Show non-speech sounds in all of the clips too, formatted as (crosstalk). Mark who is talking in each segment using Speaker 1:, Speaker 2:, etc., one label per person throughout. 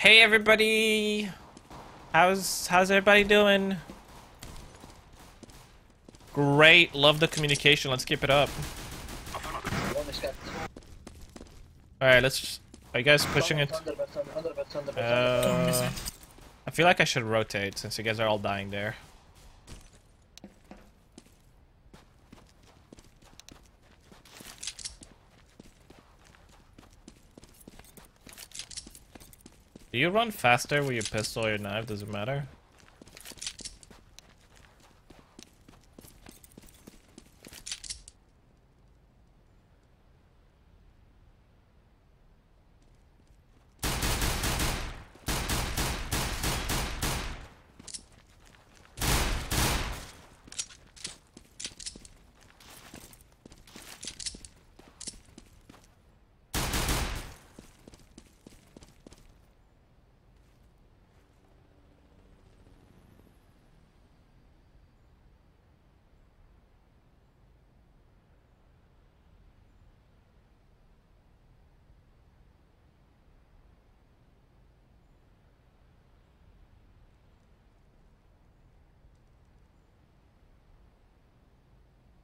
Speaker 1: Hey everybody! How's how's everybody doing? Great, love the communication. Let's keep it up. All right, let's. Just, are you guys pushing it? Uh, I feel like I should rotate since you guys are all dying there. Do you run faster with your pistol or your knife? Does it matter?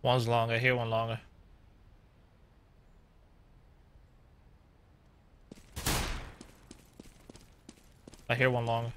Speaker 1: One's longer. Here, one longer. I hear one longer.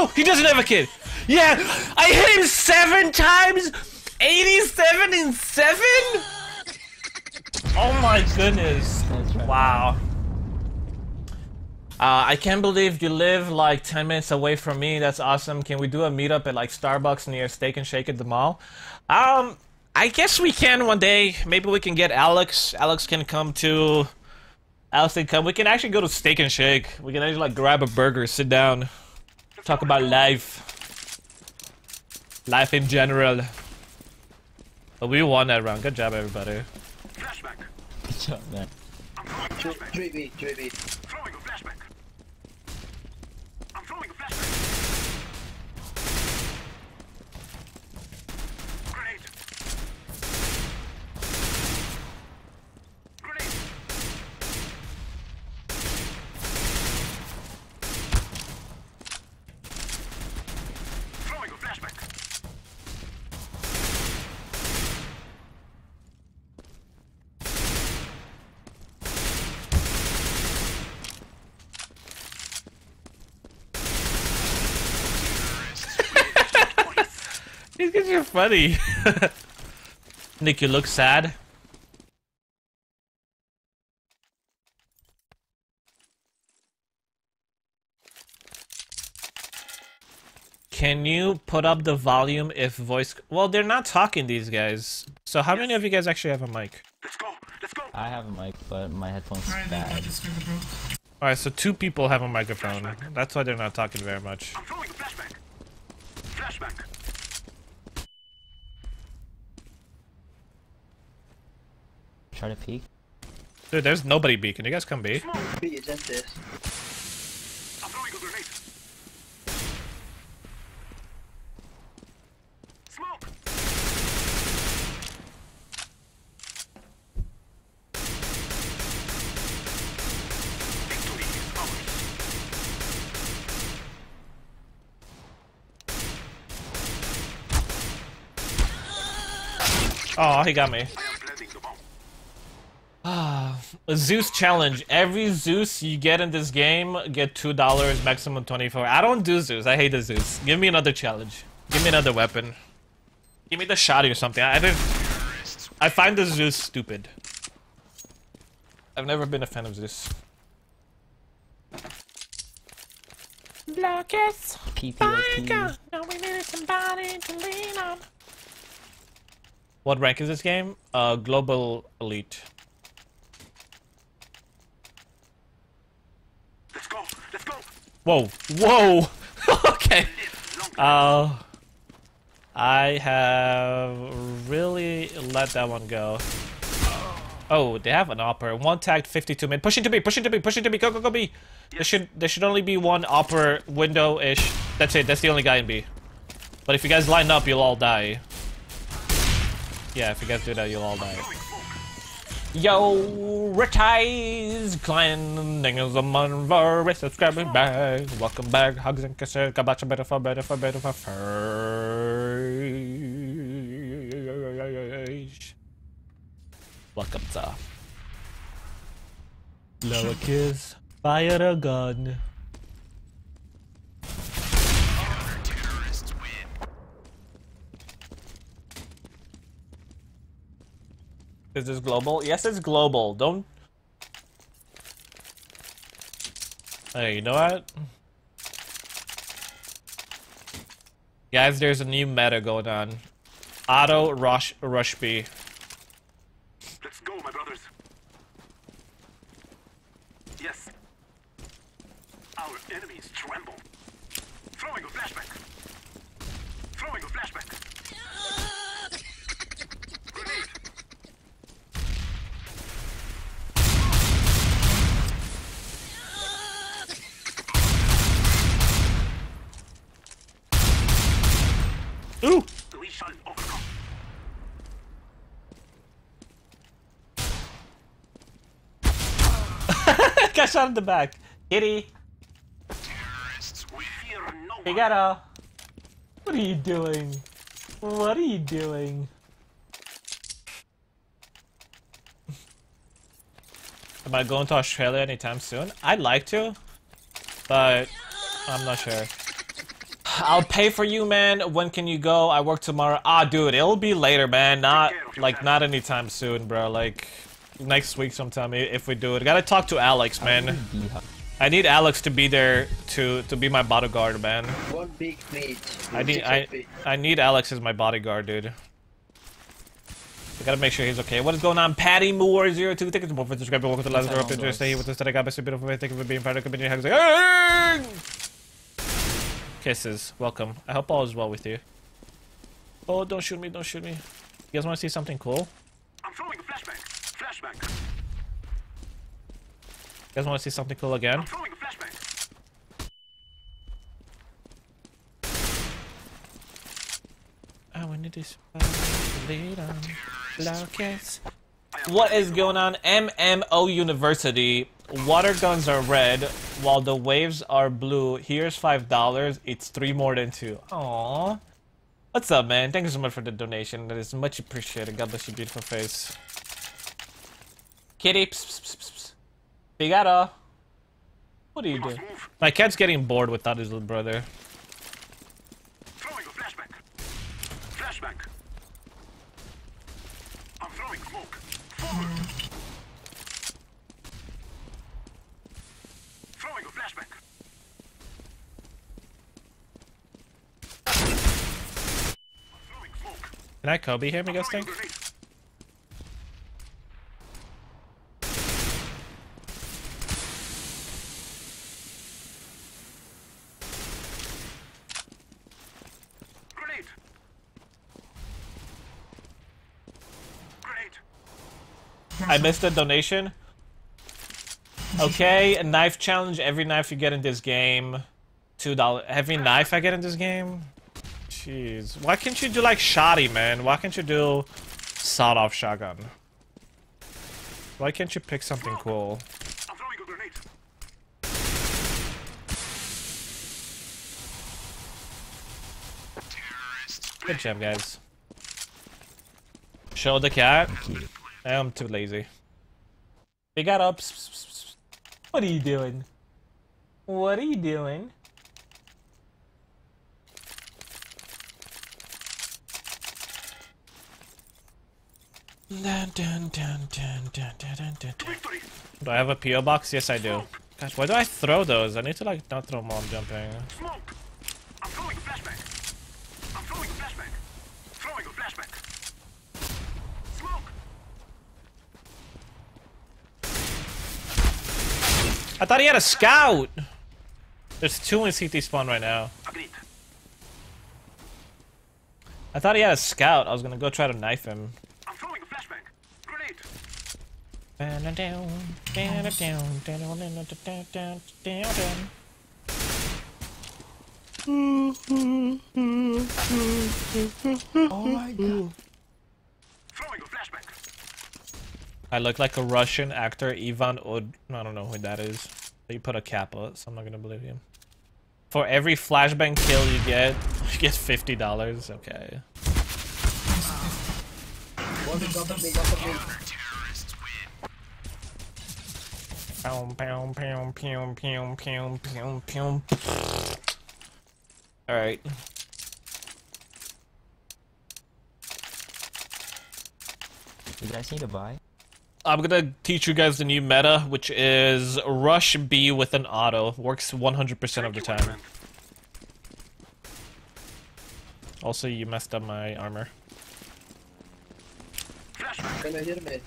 Speaker 1: No, he doesn't have a kid. Yeah, I hit him seven times. 87 and seven. Oh my goodness! Wow. Uh, I can't believe you live like 10 minutes away from me. That's awesome. Can we do a meetup at like Starbucks near Steak and Shake at the mall? Um, I guess we can one day. Maybe we can get Alex. Alex can come to. Alex can come. We can actually go to Steak and Shake. We can actually like grab a burger, sit down, talk about life, life in general. But we won that round. Good job, everybody.
Speaker 2: Good job, man.
Speaker 3: 3B, 3B.
Speaker 4: Throwing a flashbang. I'm throwing a flashbang. Grenade. Grenade. Throwing a flashbang.
Speaker 1: These guys are funny. (laughs) Nick, you look sad. Can you put up the volume if voice... Well, they're not talking, these guys. So how many of you guys actually have a mic?
Speaker 4: Let's go. Let's go.
Speaker 2: I have a mic, but my headphones
Speaker 5: Alright,
Speaker 2: is
Speaker 5: then I
Speaker 2: bad.
Speaker 5: just got the broke.
Speaker 1: Alright, so two people have a microphone. That's why they're not talking very much.
Speaker 4: I'm throwing a flashbang. Flashbang.
Speaker 2: Try to peek.
Speaker 1: Dude, there's nobody B. Can you guys come B?
Speaker 3: B is in this.
Speaker 4: I'm throwing a grenade. Smoke. Victory is ours.
Speaker 1: Oh, he got me.
Speaker 4: I am planting the bomb.
Speaker 1: Ah, a Zeus challenge. Every Zeus you get in this game get two dollars, maximum twenty-four. I don't do Zeus. I hate the Zeus. Give me another challenge. Give me another weapon. Give me the shotty or something. I didn't. I find the Zeus stupid. I've never been a fan of Zeus. Lucas.
Speaker 2: PPOP.
Speaker 1: Now we needed somebody to lean on. What rank is this game? Uh, global elite.
Speaker 4: Let's go. Let's go.
Speaker 1: Whoa, whoa. (laughs) okay. Uh, I have really let that one go. Oh, they have an upper. One tagged 52 mid. Pushing to B, pushing to B, pushing to B. Go, go, go B. There should there should only be one upper window-ish. That's it. That's the only guy in B. But if you guys line up, you'll all die. Yeah, if you guys do that, you'll all die. Yo, Rich Eyes, climbing is a man subscribing back. Welcome back, hugs and kisses. Kabacha better for better for better for first. Welcome to Lower Kiss. Fire a gun. Is this global? Yes, it's global. Don't. Hey, you know what? Guys, there's a new meta going on. Auto rush rush B.
Speaker 4: Let's go, my brothers. Yes. Our enemies tremble. Throwing a flashbang. Throwing a flashbang. Grenade.
Speaker 1: Ooh!
Speaker 4: We shall overcome.
Speaker 1: Shot in the back. Kitty.
Speaker 4: One.
Speaker 1: Figaro. What are you doing? What are you doing? Am I going to Australia anytime soon? I'd like to, but I'm not sure. I'll pay for you, man. When can you go? I work tomorrow. Ah, dude, it'll be later, man. Not like not anytime soon, bro. Like next week sometime if we do it. Gotta talk to Alex, man. I need Alex to be there to to be my bodyguard, man.
Speaker 3: One big meat.
Speaker 1: I need I I need Alex as my bodyguard, dude. I gotta make sure he's okay. What is going on? Patty Moore zero two. Thank you for subscribing. Welcome to the last
Speaker 2: up,
Speaker 1: Just stay here with us today. God bless you, beautiful. face. Thank you for being part of the community. Hugs. Kisses. Welcome. I hope all is well with you. Oh, don't shoot me! Don't shoot me. You guys want to see something cool?
Speaker 4: I'm throwing a flashbang. Flashbang.
Speaker 1: You guys want to see something cool again?
Speaker 4: I'm throwing a flashbang.
Speaker 1: I wanted to Lucas. What is going on? MMO University. Water guns are red, while the waves are blue. Here's five dollars. It's three more than two. Aww. What's up, man? Thank you so much for the donation. That is much appreciated. God bless your beautiful face. Kitty. Psst, psst, psst. Figaro. What are you doing?
Speaker 4: Move.
Speaker 1: My cat's getting bored without his little brother.
Speaker 4: Throwing a flashbang. Flashbang. I'm throwing smoke. Forward. Throwing a flashbang. I'm throwing smoke.
Speaker 1: Can I Kobe here, me guys
Speaker 4: Throwing
Speaker 1: think?
Speaker 4: grenade. Grenade. Grenade.
Speaker 1: I missed a donation. Okay, a knife challenge. Every knife you get in this game, two dollar. Every knife I get in this game. Jeez, why can't you do like shoddy, man? Why can't you do sawed-off shotgun? Why can't you pick something cool? Good job, guys. Show the cat. I'm too lazy. They got up. What are you doing? What are you doing? Do I have a PO box? Yes, I do. Gosh, why do I throw those? I need to like not throw them while I'm jumping.
Speaker 4: Smoke.
Speaker 1: I thought he had a scout! There's two in CT spawn right now.
Speaker 4: Agreed.
Speaker 1: I thought he had a scout. I was gonna go try to knife him.
Speaker 4: I'm throwing a flashbang. Grenade.
Speaker 2: Oh my god.
Speaker 4: Throwing a flashbang.
Speaker 1: I look like a Russian actor, Ivan Od. I don't know who that is. But you put a kappa, so I'm not gonna believe you. For every flashbang kill you get, (laughs) you get fifty dollars. Okay.
Speaker 3: One is up on me, up on me.
Speaker 1: Pow, pow, pow, pow, pow, pow, pow, pow. All right.
Speaker 2: You guys need to buy?
Speaker 1: I'm gonna teach you guys the new meta, which is rush B with an auto. Works 100% of the time. Also, you messed up my armor.
Speaker 4: Flashbang.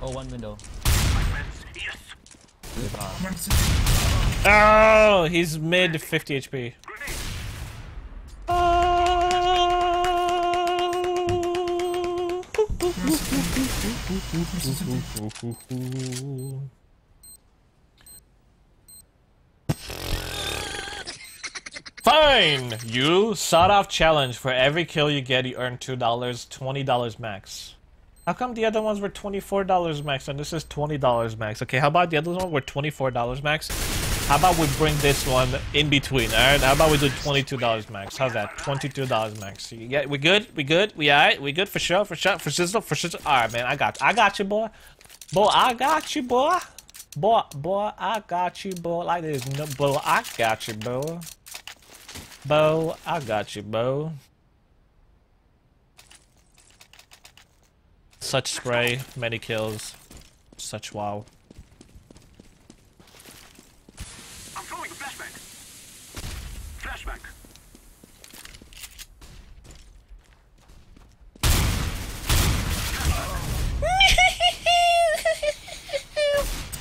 Speaker 2: Oh, one window.
Speaker 1: Oh, he's mid 50 HP. Fine! You sawed off challenge. For every kill you get, you earn $2, $20 max. How come the other ones were $24 max and this is $20 max? Okay, how about the other one were $24 max? How about we bring this one in between, alright? How about we do $22 max? How's that? $22 max. You get, we good? We good? We alright? We good for sure? For sure? For sizzle? For sizzle? Alright, man, I got you. I got you, boy. Boy, I got you, boy. Boy, boy, I got you, boy. Like this, no, boy, I got you, boy. Bo, I got you, Bo. Such spray, many kills. Such wow.
Speaker 4: I'm throwing a flashbang. Flashbang.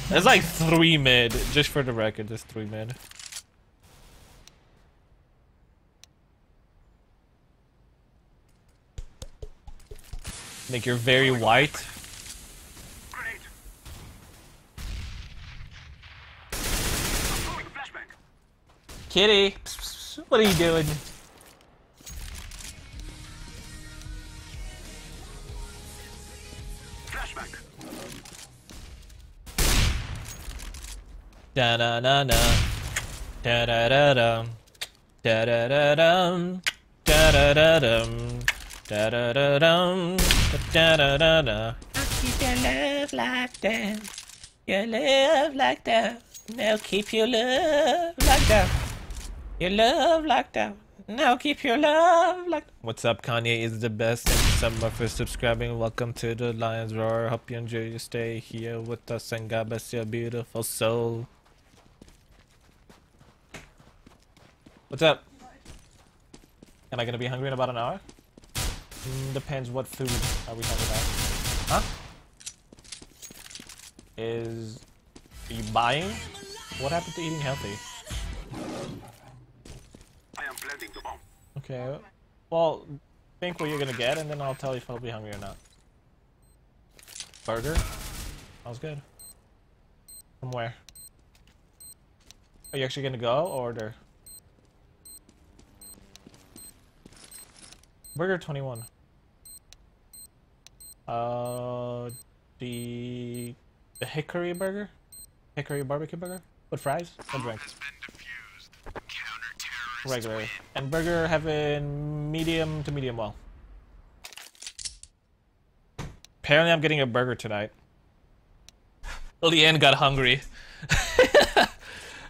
Speaker 4: (laughs)
Speaker 1: There's like three mid, just for the record, there's three mid. Make you're very white.
Speaker 4: Grenade. I'm throwing a flashbang.
Speaker 1: Kitty, what are you doing?
Speaker 4: Flashbang.
Speaker 1: Da da da da. Da da da dum. Da da da dum. Da da da dum. Da da da dum. Da da da da. Keep your love like that. Your love like that. Now keep your love like that. Your love like that. Now keep your love like. What's up, Kanye is the best. Thank you so much for subscribing. Welcome to the Lions Roar. Hope you enjoy your stay here with us and God bless your beautiful soul. What's up? Am I gonna be hungry in about an hour? Mm, depends what food are we talking about. Huh? Is are you buying? What happened to eating healthy?
Speaker 4: I am planting the bomb.
Speaker 1: Okay. Well, think what you're gonna get, and then I'll tell you if I'll be hungry or not. Burger? Sounds good. From where? Are you actually gonna go or order? Burger 21. Uh, the the hickory burger, hickory barbecue burger with fries and drink. Regular and burger having medium to medium well. Apparently, I'm getting a burger tonight. Leanne got hungry. (laughs)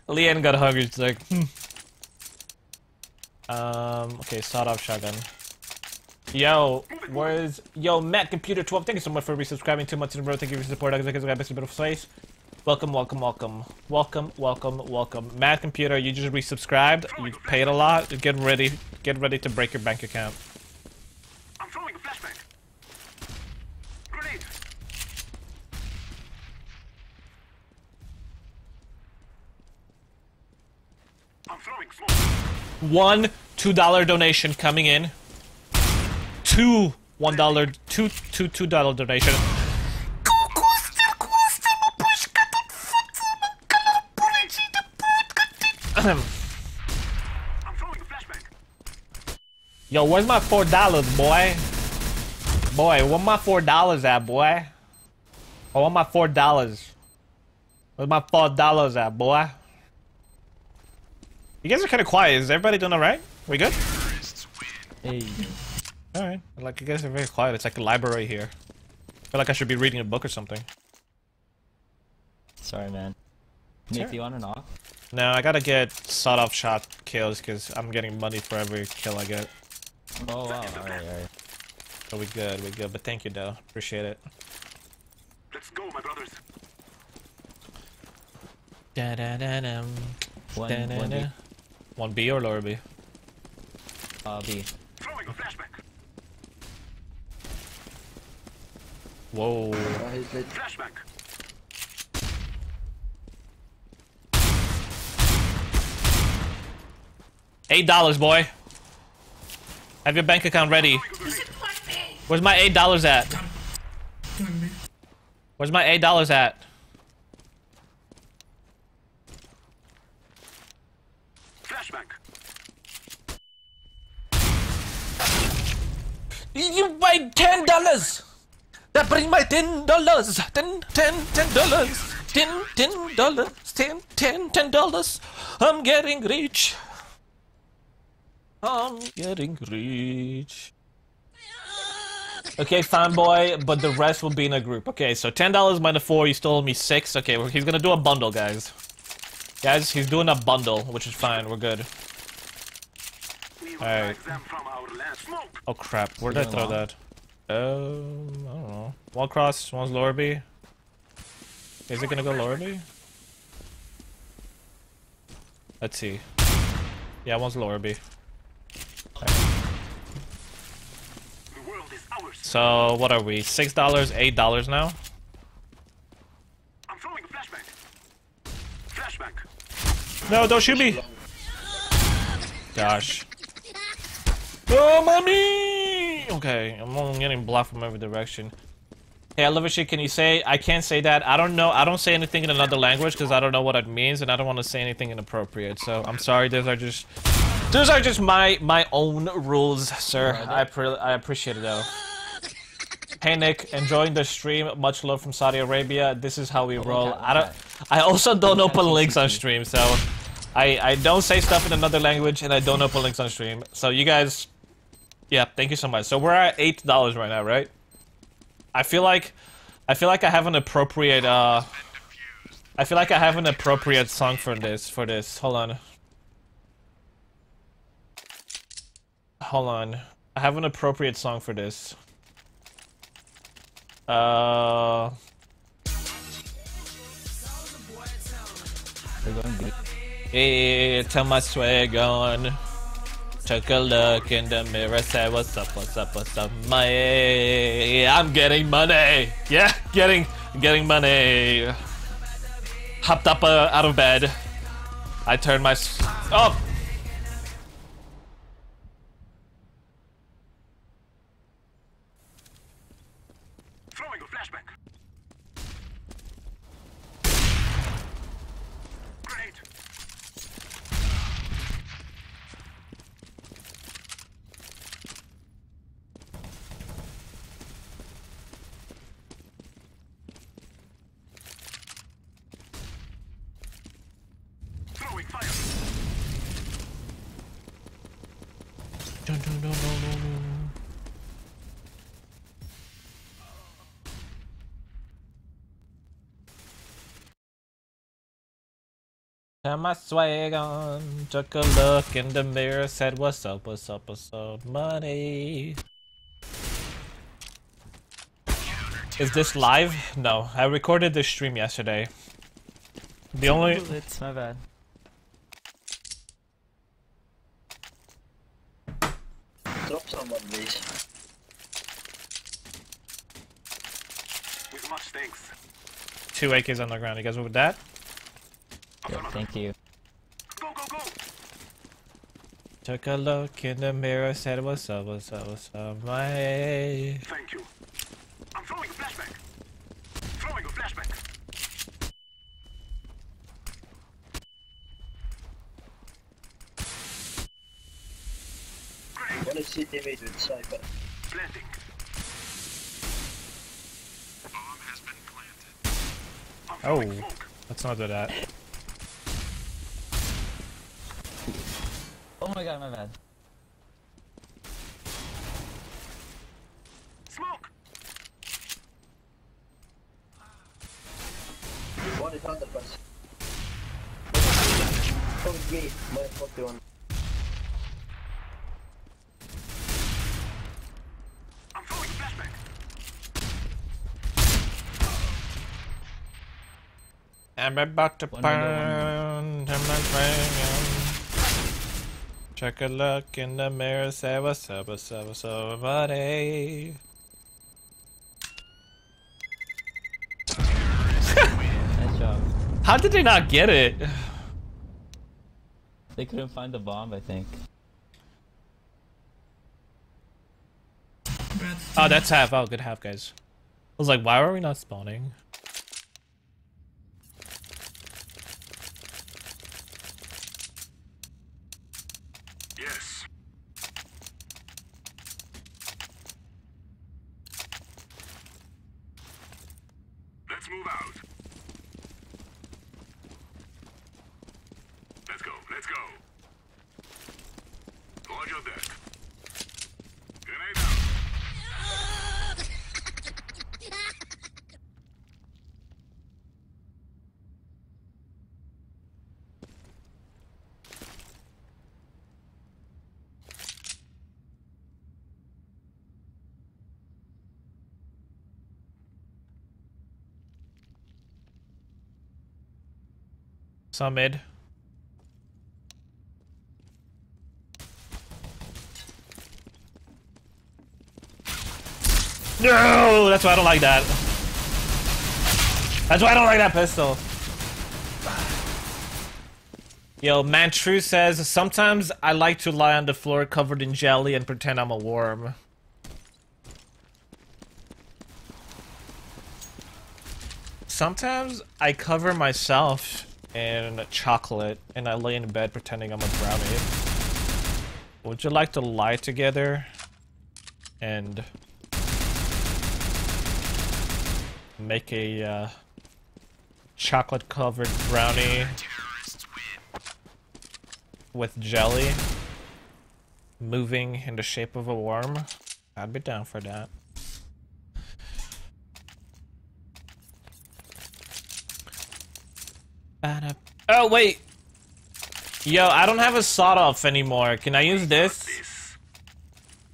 Speaker 1: Leanne got hungry. She's like, hmm. Um, okay, sawed off shotgun. Yo, where's yo Matt Computer 12? Thank you so much for resubscribing. Two months in a row. Thank you for your support. I guess I got a beautiful face. Welcome, welcome, welcome, welcome, welcome, welcome. Matt Computer, you just resubscribed. You paid a lot. Get ready, get ready to break your bank account.
Speaker 4: I'm throwing a flashbang. Grenade. I'm throwing smoke.
Speaker 1: One two dollar donation coming in. Two one dollar two two two dollar donation.
Speaker 4: I'm throwing a flashbang.
Speaker 1: Yo, where's my four dollars, boy? Boy, where my four dollars at, boy? Oh, I want my four dollars. Where's my four dollars at, boy? You guys are kind of quiet. Is everybody doing alright? We good?
Speaker 2: Hey.
Speaker 1: Alright. Like, you guys are very quiet. It's like a library here. I feel like I should be reading a book or something.
Speaker 2: Sorry, man.
Speaker 1: Sure.
Speaker 2: Nick, do you want an off?
Speaker 1: No, I gotta get sawed-off shot kills because I'm getting money for every kill I get.
Speaker 2: Oh, wow. Alright, alright.
Speaker 1: So we good, we good. But thank you, though. Appreciate it.
Speaker 4: Let's go, my brothers.
Speaker 1: Da da da dum.
Speaker 2: One,
Speaker 1: Da, da,
Speaker 2: one
Speaker 1: da.
Speaker 2: B.
Speaker 1: One B or lower B?
Speaker 2: Uh, B.
Speaker 4: Throwing a flashbang.
Speaker 1: Whoa.
Speaker 3: Uh, he's dead.
Speaker 4: Flashbang.
Speaker 1: Eight dollars, boy. Have your bank account ready. Where's my eight dollars at? Where's my eight dollars at?
Speaker 4: Flashbang.
Speaker 1: You buy ten dollars. That bring my ten dollars. Ten, ten, ten dollars. Ten, ten dollars. Ten, ten, ten dollars. I'm getting rich. I'm getting rich. Okay, fanboy, but the rest will be in a group. Okay, so ten dollars minus four. You still owe me six. Okay, well, he's gonna do a bundle, guys. Guys, he's doing a bundle, which is fine. We're good.
Speaker 4: We
Speaker 1: Alright.
Speaker 4: drag them from our land. Smoke.
Speaker 1: Oh crap, where did I throw that? Um, I don't know. One cross, one's lower B. Is it gonna go lower B? Let's see. Yeah, one's lower B.
Speaker 4: The world is ours.
Speaker 1: So, what are we? Six dollars, eight dollars now?
Speaker 4: I'm throwing a flashbang. Flashbang.
Speaker 1: No, don't shoot me! Gosh. Oh, mommy! Okay, I'm getting blocked from every direction. Hey, I love it shit. Can you say? I can't say that. I don't know. I don't say anything in another language because I don't know what it means, and I don't want to say anything inappropriate. So I'm sorry. Those are just, those are just my my own rules, sir. I pre I appreciate it though. Hey Nick, enjoying the stream. Much love from Saudi Arabia. This is how we oh, roll.
Speaker 2: at-
Speaker 1: I don't. I also don't (laughs) open links on (laughs) stream, so I I don't say stuff in another language, and I don't open links on stream. So you guys, yeah, thank you so much. So we're at eight dollars right now, right? I feel like, I feel like I have an appropriate uh. I feel like I have an appropriate song for this. For this, hold on. Hold on. I have an appropriate song for this. Uh. Hey, tell my swag on. Took a look in the mirror, said, What's up, what's up, what's up, my I'm getting money. Yeah, getting getting money. Hopped up uh, out of bed. I turned my. Oh!
Speaker 4: Throwing a flashbang. Grenade. Throwing fire.
Speaker 1: Dun, dun, dun, my swag on, took a look in the mirror, said what's up, what's up, what's up, money. Is this live? No, I recorded this stream yesterday. The only
Speaker 2: It's my bad.
Speaker 1: Two AKs on the ground. You guys with that?
Speaker 2: Yeah, thank you.
Speaker 4: Go, go, go!
Speaker 1: Took a look in the mirror, said what's up, what's up, what's up, my.
Speaker 4: Thank you. I'm throwing a flashbang. Throwing a flashbang. Grenade.
Speaker 3: One is city made with Cypher.
Speaker 4: Planting. Bomb has been planted. I'm
Speaker 1: Oh, let's not do that.
Speaker 2: Oh my god, my bad.
Speaker 4: Smoke!
Speaker 3: One is under pass. From gate, minus 41.
Speaker 4: I'm throwing a flashbang.
Speaker 1: I'm about to
Speaker 2: One window, one
Speaker 1: burn. I'm not praying. Check a look in the mirror, say what's up, what's up, what's up, buddy.
Speaker 2: Nice job.
Speaker 1: How did they not get it?
Speaker 2: They couldn't find the bomb, I think.
Speaker 1: Oh, that's half. Oh, good half, guys. I was like, why are we not spawning?
Speaker 4: Let's move out. Let's go, let's go. Roger that. Grenade out.
Speaker 1: Some mid. No, that's why I don't like that. That's why I don't like that pistol. Yo, man, True says sometimes I like to lie on the floor covered in jelly and pretend I'm a worm. Sometimes I cover myself in chocolate and I lay in bed pretending I'm a brownie. Would you like to lie together and make a uh, chocolate covered brownie with jelly moving in the shape of a worm? I'd be down for that. Oh wait. Yo, I don't have a sawed off anymore. Can I use this?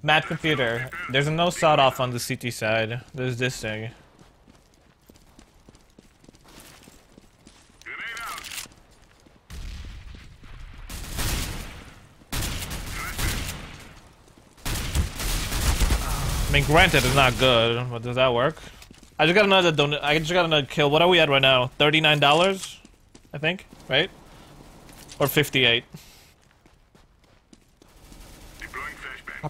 Speaker 1: Mad computer. There's no sawed off on the CT side. There's this thing. I mean, granted, it's not good, but does that work? I just got another don- I just got another kill. What are we at right now? Thirty-nine dollars, I think, right? Or fifty-eight.
Speaker 4: Deploying flashbang.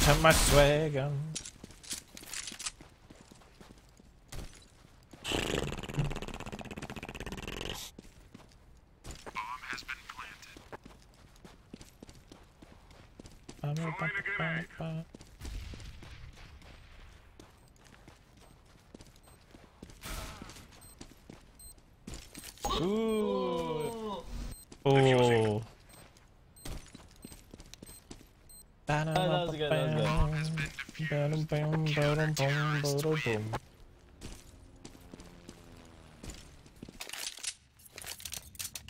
Speaker 1: Turn my swag.
Speaker 4: Bomb has been planted. Throwing a grenade.
Speaker 1: Ooh. Ooh.
Speaker 2: that was good, that was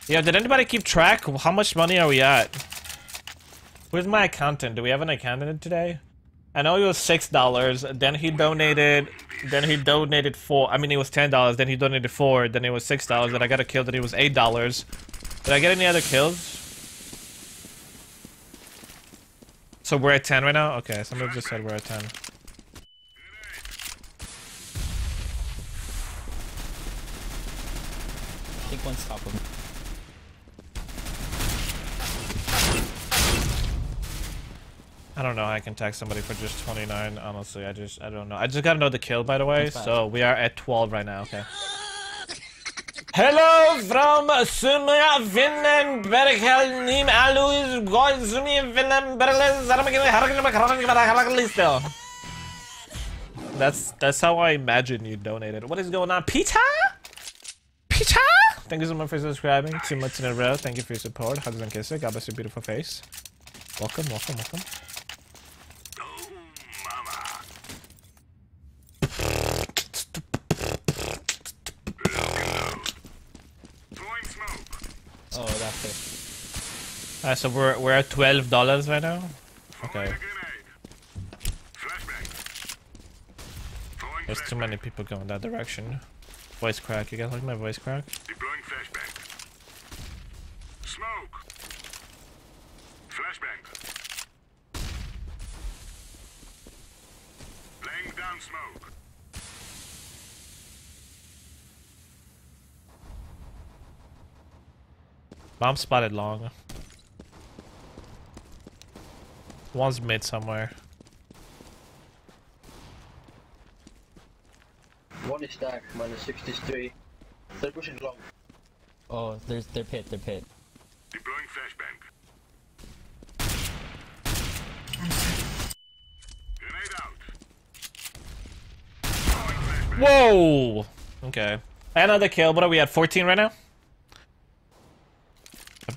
Speaker 1: Yeah, did anybody keep track? How much money are we at? Where's my accountant? Do we have an accountant today? I know it was six dollars. Then he donated. Then he donated four. I mean, it was ten dollars. Then he donated four. Then it was six dollars. Then I got a kill. Then it was eight dollars. Did I get any other kills? So we're at ten right now. Okay, somebody just said we're at ten.
Speaker 2: I think one's top of me.
Speaker 1: I don't know. How I can text somebody for just 29. Honestly, I just I don't know. I just gotta know the kill, by the way. So we are at 12 right now. Okay. Hello from Sumia, Finland, Berkel, Nim, Alois, Goy, Sumi, Finland, Berkel, Zaramagin, That's that's how I imagine you donated. What is going on, Peter? Peter? Thank you so much for subscribing. Two months in a row. Thank you for your support. Hugs and kisses. God bless your beautiful face. Welcome, welcome, welcome.
Speaker 4: Oh, mama. Throwing smoke.
Speaker 2: Oh, that's
Speaker 1: Alright, so we're we're at twelve dollars right now. Okay.
Speaker 4: Throwing a grenade. Flashbang. Throwing
Speaker 1: There's too many people going that direction. Voice crack. You guys like my voice crack?
Speaker 4: Deploying flashbang. Smoke. Flashbang. Laying down smoke.
Speaker 1: Bomb spotted long. One's mid somewhere.
Speaker 3: One is stack, minus 63. They're pushing long.
Speaker 2: Oh, there's their pit, their pit.
Speaker 4: Deploying flashbang. Grenade out. Throwing flashbang.
Speaker 1: Whoa! Okay. Another kill. What are we at? 14 right now?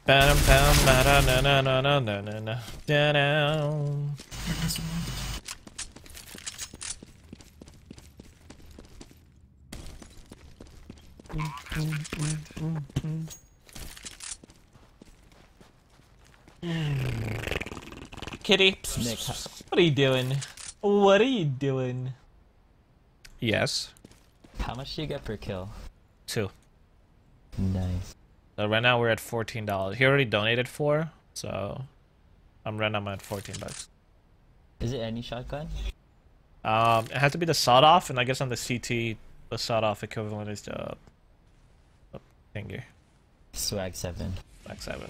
Speaker 1: Bam, bam, ba, da, na, na, na, na, na, na, da, da. Kitty,
Speaker 2: Nick,
Speaker 1: what are you doing? What are you doing? Yes.
Speaker 2: How much do you get per kill?
Speaker 1: Two.
Speaker 2: Nice.
Speaker 1: So right now we're at fourteen dollars. He already donated four, so I'm right now I'm at fourteen bucks.
Speaker 2: Is it any shotgun?
Speaker 1: Um, it has to be the sawed off, and I guess on the CT, the sawed off equivalent is the, the thingy,
Speaker 2: Swag 7.
Speaker 1: like seven.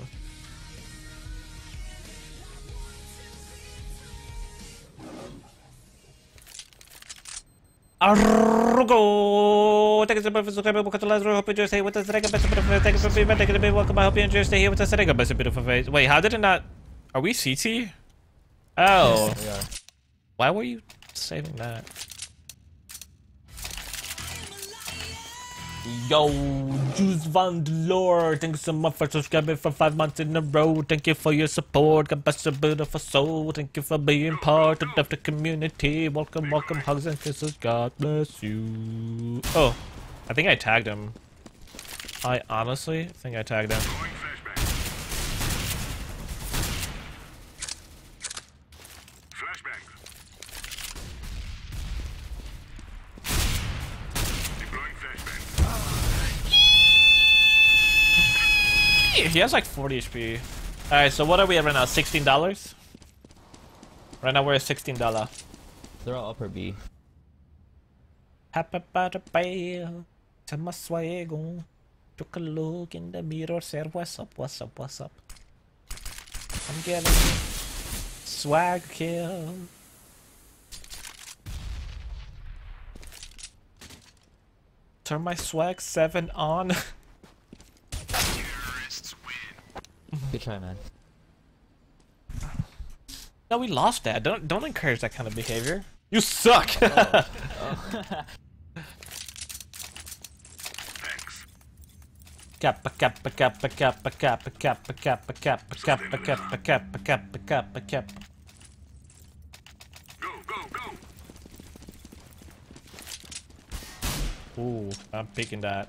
Speaker 1: Argo! Thank you so much for subscribing. Welcome to Lazarus. Hope you enjoy staying with us bless you, beautiful face. Thank you for being back. Thank you for being welcome. I hope you enjoy staying here with us today. God bless you, beautiful face. Wait, how did it not? Are we CT? Oh,
Speaker 2: We
Speaker 1: why were you saving that? Yo, Juice Van Lore, thank you so much for subscribing for five months in a row. Thank you for your support. God bless your beautiful soul. Thank you for being part of the community. Welcome, welcome, hugs and kisses. God bless you. Oh, I think I tagged him. I honestly think I tagged him. He has like 40 HP. Alright, so what are we at right now? $16? Right now we're at $16.
Speaker 2: They're all upper B.
Speaker 1: Happy birthday to my swaggle. Took a look in the mirror, said, What's up, what's up, what's up? I'm getting swag kill. Turn my swag 7 on. (laughs)
Speaker 2: Good try, man.
Speaker 1: no, we lost that. Don't don't encourage that kind of behavior. You suck.
Speaker 4: Thanks.
Speaker 1: Kappa kappa kappa kappa kappa kappa kappa kappa kappa kappa kappa kappa kappa kappa.
Speaker 4: Go, go, go.
Speaker 1: Ooh, I'm picking that.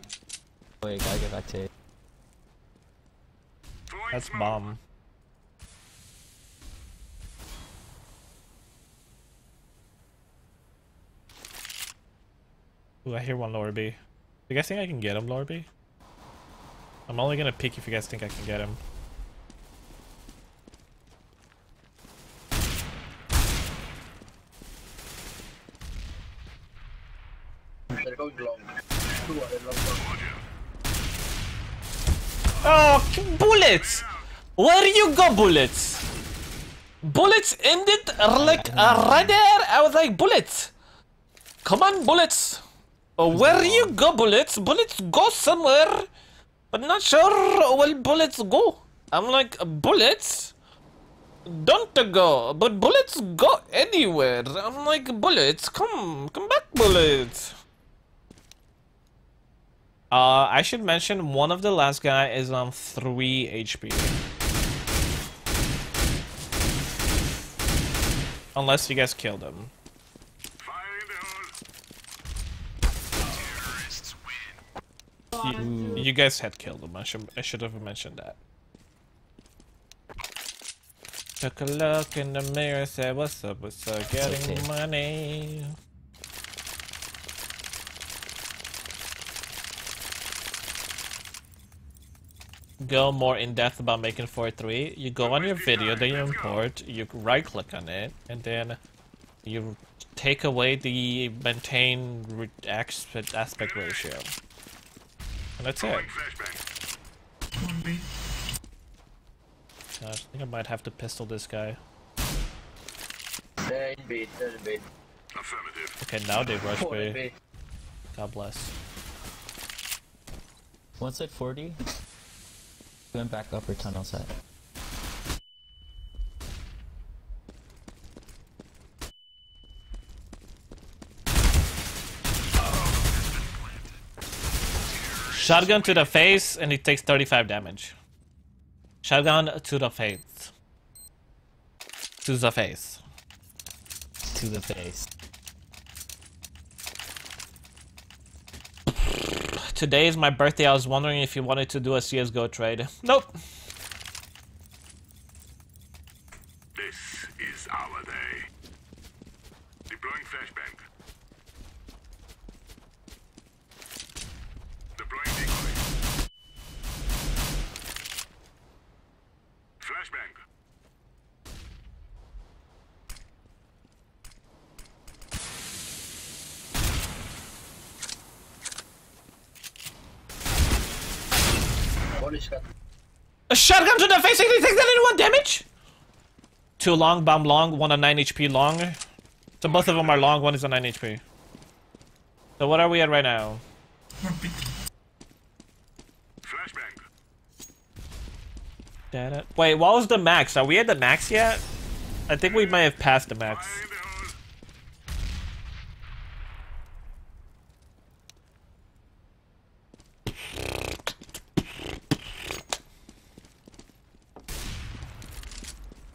Speaker 2: Wait, gotta get back to it.
Speaker 1: That's bomb. Ooh, I hear one lower B. You guys think I can get him, lower B? I'm only gonna pick if you guys think I can get him.
Speaker 3: They're going long. Two are in long. long.
Speaker 1: Oh, k- bullets! Where you go, bullets? Bullets ended like uh, right there. I was like, bullets. Come on, bullets. Uh, where you go, bullets? Bullets go somewhere, but not sure where bullets go. I'm like, bullets? Don't go, but bullets go anywhere. I'm like, bullets, come, come back, bullets. Uh, I should mention one of the last guy is on 3 HP. Unless you guys killed him.
Speaker 4: Fire in the hole.
Speaker 1: You, you guys had killed him. I should I should have mentioned that. Took a look in the mirror, said, "What's up? What's up? Getting
Speaker 2: Okay.
Speaker 1: money." Go more in depth about making 4.3. You go on your video, then you import, you right click on it, and then you take away the maintain aspect aspect ratio. And that's it.
Speaker 4: Flashbang.
Speaker 5: One B.
Speaker 1: Uh, I think I might have to pistol this guy.
Speaker 3: They're in B. They're in B.
Speaker 4: Affirmative.
Speaker 1: Okay, now they rush
Speaker 3: Four
Speaker 1: me. God bless.
Speaker 2: One side 40. Went back upper tunnel side.
Speaker 1: Shotgun to the face, and he takes 35 damage. Shotgun to the face. To the face.
Speaker 2: To the face.
Speaker 1: Today is my birthday. I was wondering if you wanted to do a CSGO trade. Nope.
Speaker 4: This is our day. Deploying flashbang. Deploying decoy. Flashbang.
Speaker 3: One is cut.
Speaker 1: A shotgun to the face, and he takes that in one damage? Two long, bomb long, one on 9 HP long. So both of them are long, one is on 9 HP. So what are we at right now? Wait, what was the max? Are we at the max yet? I think we may have passed the max.
Speaker 4: Fire in the hole.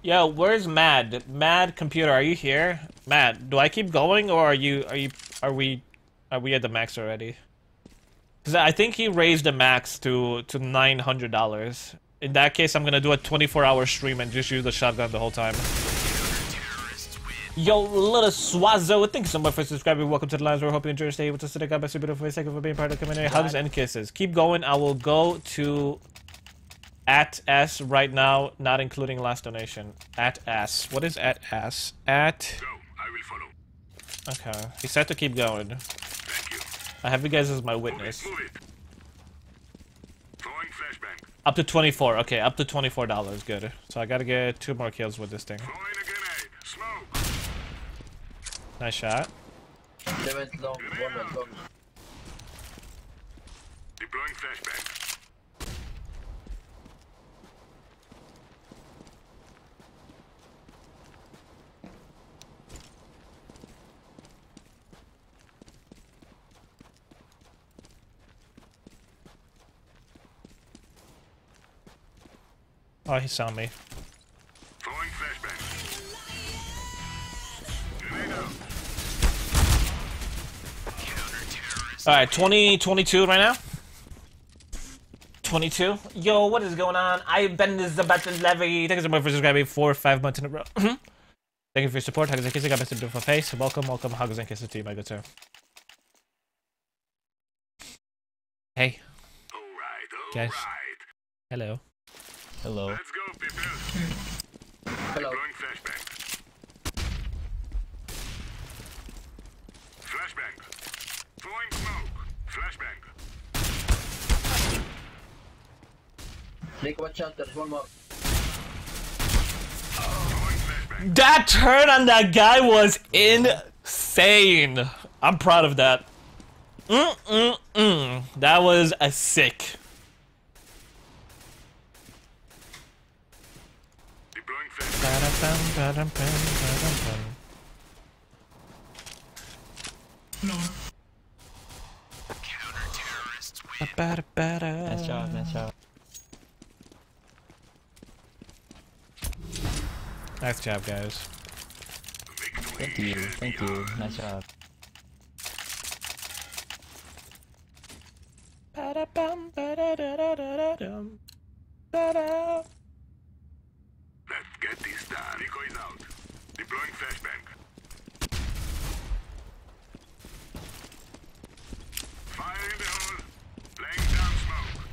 Speaker 1: Yo, where's Mad? Mad computer, are you here? Mad, do I keep going or are you are you are we are we at the max already? Cause I think he raised the max to to nine hundred dollars. In that case, I'm gonna do a 24-hour stream and just use the shotgun the whole time. Yo, little Swazo, thank you so much for subscribing. Welcome to the lines. We hope you enjoy your stay with us today. God bless you, beautiful. Thank you for being part of the community. Hugs and kisses. Keep going. I will go to at S right now, not including last donation. At S. What is at S? At.
Speaker 4: Go. I will follow.
Speaker 1: Okay. He said to keep going.
Speaker 4: Thank you.
Speaker 1: I have you guys as my
Speaker 4: Move
Speaker 1: witness.
Speaker 4: it. Move it. Throwing flashbang.
Speaker 1: Up to 24. Okay, up to $24. Good. So I gotta get two more kills with this thing.
Speaker 4: Throwing. Smoke.
Speaker 1: Nice shot.
Speaker 3: They went long. One went long.
Speaker 4: Deploying flashbang.
Speaker 1: Oh, he saw me.
Speaker 4: Throwing flashbang.
Speaker 1: Alright, 20, 22 right now? 22. Yo, what is going on? I've been this about levy. Thank you so much for subscribing four or five months in a row. Mm-hmm. Thank you for your support. Hugs and kisses. God bless your beautiful face. Welcome, welcome. Hugs and kisses to you, my good sir. Hey,
Speaker 4: Alright,
Speaker 1: Guys.
Speaker 4: alright.
Speaker 1: hello.
Speaker 2: Hello.
Speaker 4: Let's go, people.
Speaker 3: Hello.
Speaker 4: Deploying flashbang. Flashbang. Throwing smoke. Flashbang.
Speaker 3: Nick, watch out, there's one more.
Speaker 4: Throwing.
Speaker 1: That turn on that guy was insane. I'm proud of that. Mm mm mm. That was a sick.
Speaker 4: Deploying flashbang.
Speaker 1: Ba-da-bum, ba-dum, bum, ba-dum, bum. Ba-da-ba-da.
Speaker 2: Nice job, nice job.
Speaker 1: Nice job, guys.
Speaker 2: Thank you, thank you. Nice job.
Speaker 1: Ba-da-bum, ba-da-da-da-da-dum. Ba-da.
Speaker 4: Let's get this done. Decoy is out. Deploying flashbang. Fire in the hole. Laying down smoke.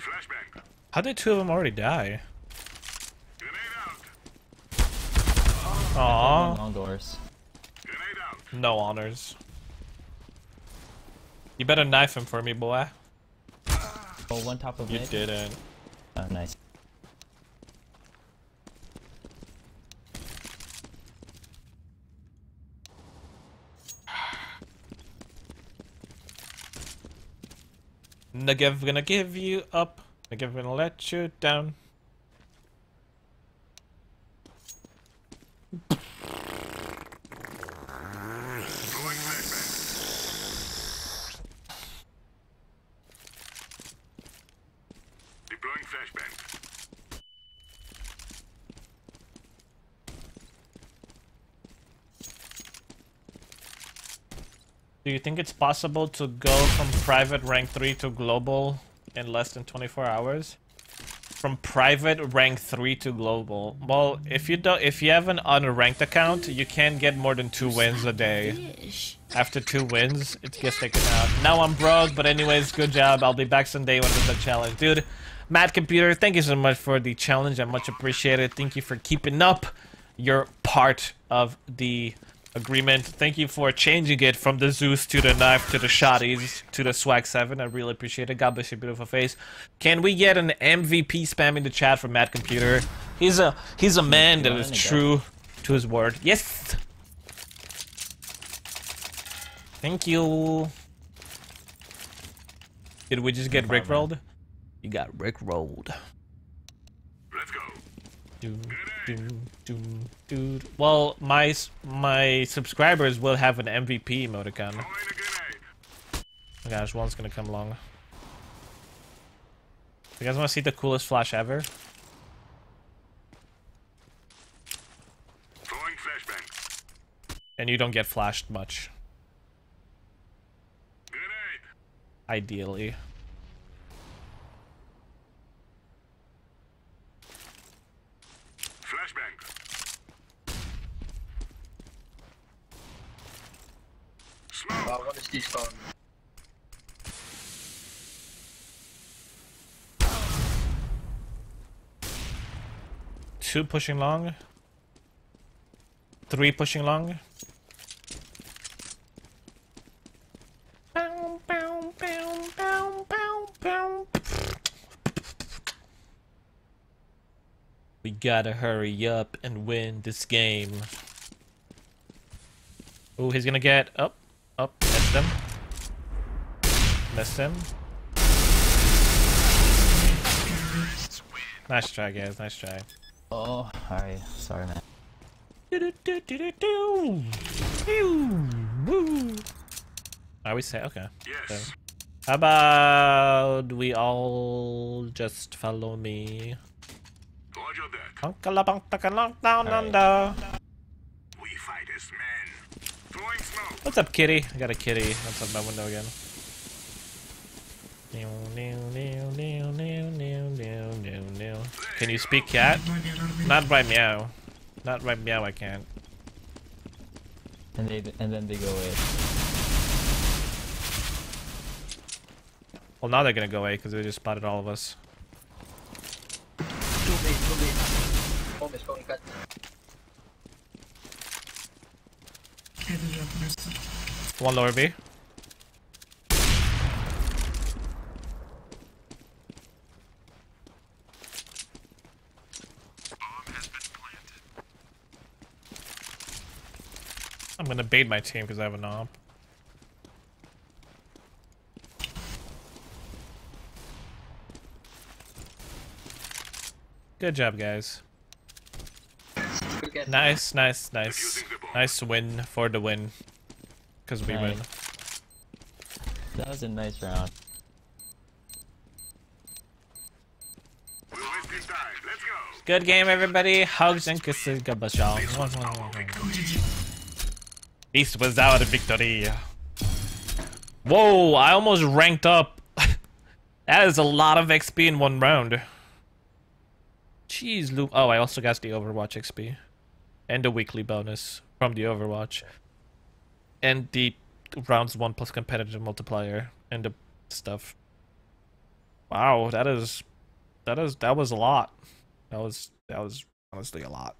Speaker 4: Flashbang.
Speaker 1: How did two of them already die?
Speaker 4: Grenade out.
Speaker 1: Aww.
Speaker 2: Long doors.
Speaker 4: Grenade out.
Speaker 1: No honors. You better knife him for me, boy.
Speaker 2: Oh, one top of
Speaker 1: You
Speaker 2: mid.
Speaker 1: didn't.
Speaker 2: Oh, nice.
Speaker 1: Negev gonna give you up. Negev gonna let you down.
Speaker 4: Throwing flashbang. Deploying flashbang.
Speaker 1: Do you think it's possible to go from private rank 3 to global in less than 24 hours? From private rank 3 to global. Well, if you don't if you have an unranked account, you can't get more than 2 wins a day. After 2 wins, it gets taken out. Now I'm broke, but anyways, good job. I'll be back someday there's a challenge. Dude, Mad Computer, thank you so much for the challenge. I much appreciate it. Thank you for keeping up your part of the agreement. Thank you for changing it from the Zeus to the knife to the shotties to the swag 7. I really appreciate it. God bless your beautiful face. Can we get an MVP spam in the chat from Mad Computer? He's a he's a man that is
Speaker 2: it to go?
Speaker 1: true to his word. Yes. Thank you. Did we just get rickrolled? You got rickrolled. Well, my my subscribers will have an MVP emoticon. Oh gosh, one's gonna come along. You guys want to see the coolest flash ever? And you don't get flashed much, ideally.
Speaker 4: Flashbang.
Speaker 1: Two pushing long. Three pushing long. We gotta hurry up and win this game. Oh, he's gonna get up, up, missed him. Missed him. Nice try, guys. Nice try.
Speaker 2: Oh, alright. Sorry, man.
Speaker 1: I always say okay.
Speaker 4: Yes.
Speaker 1: How about we all just follow me?
Speaker 4: Roger that.
Speaker 1: Unkalabang takalong down
Speaker 2: Alright.
Speaker 1: under.
Speaker 4: We fight as men. Throwing smoke.
Speaker 1: What's up, kitty? I got a kitty. That's up my window again. Can you speak cat? Not by meow. Not by meow, I can't.
Speaker 2: And they and then they go away.
Speaker 1: Well, now they're gonna go away because they just spotted all of us.
Speaker 3: Two B, two B. Home is going cut.
Speaker 1: One lower B. I'm gonna bait my team because I have a knob. Good job, guys. Nice, nice, nice. Nice win for the win. Because we win.
Speaker 2: That was a nice round.
Speaker 4: We're wasting time. Let's go.
Speaker 1: Good game, everybody. Hugs and kisses. Goodbye, y'all. This was our victory. Whoa, I almost ranked up. (laughs) that is a lot of XP in one round. Jeez, Luke. Oh, I also got the Overwatch XP. And the weekly bonus from the Overwatch. And the rounds 1 plus competitive multiplier. And the stuff. Wow, that is... That is... That was a lot. That was... That was honestly a lot.